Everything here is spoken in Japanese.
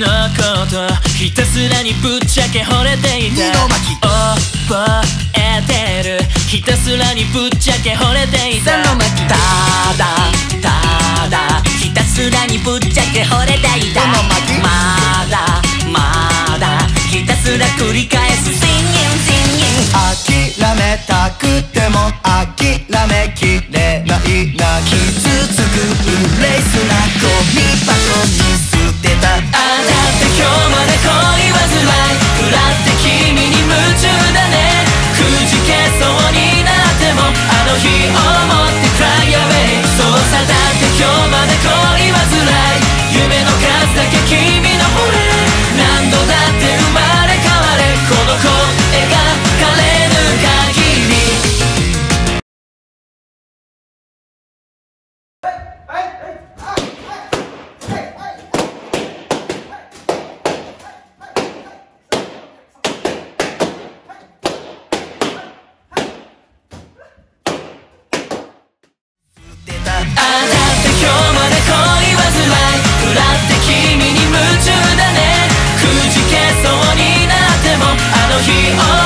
のことひたすらにぶっちゃけ惚れていた。覚えてる。ひたすらにぶっちゃけ惚れていた。ただただひたすらにぶっちゃけ惚れていた。日を